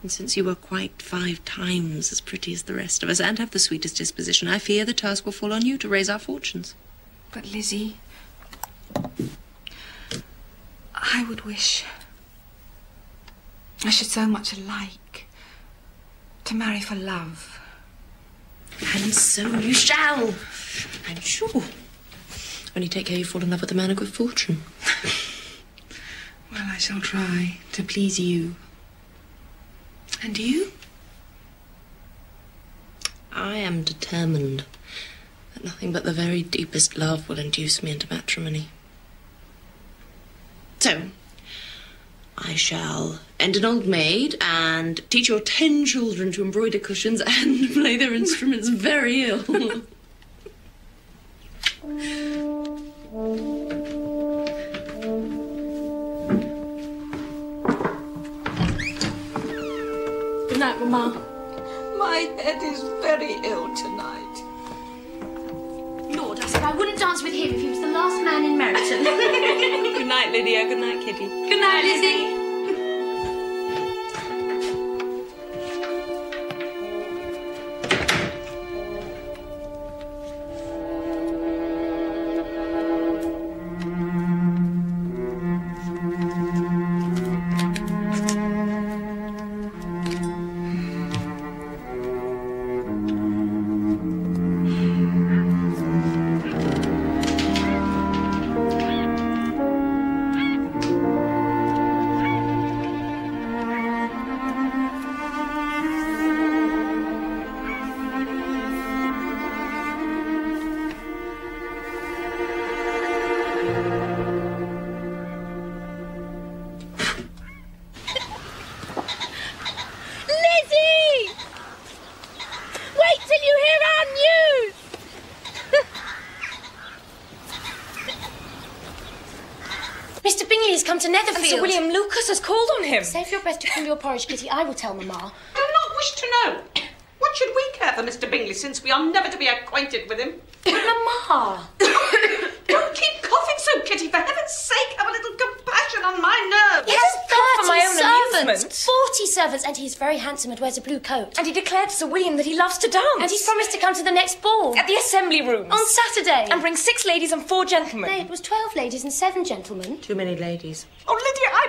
And since you are quite five times as pretty as the rest of us and have the sweetest disposition, I fear the task will fall on you to raise our fortunes. But Lizzie, I would wish I should so much like to marry for love. And so you shall. I'm sure. Only take care you fall in love with a man of good fortune. Well, I shall try to please you. And you? I am determined that nothing but the very deepest love will induce me into matrimony. So, I shall end an old maid and teach your ten children to embroider cushions and play their instruments very ill. Good night, My head is very ill tonight. Lord, I said I wouldn't dance with him if he was the last man in Meryton. good night, Lydia. Good night, Kitty. Good night. Lizzie! Mr. Bingley has come to Netherfield. Sir William Lucas has called on him. Save your breath to cool your porridge, Kitty. I will tell Mamma. do not wish to know. What should we care for Mr. Bingley since we are never to be acquainted with him? But Mamma! Don't keep coughing so, Kitty. For heaven's sake, have a little compassion on my nerves. He has for my 30 own servants! 40 servants, and he's very handsome and wears a blue coat. And he declared to Sir William that he loves to dance. And he's promised to come to the next ball. at the assembly rooms. On Saturday. And bring six ladies and four gentlemen. No, it was 12 ladies and seven gentlemen. Too many ladies. Oh, Lydia, I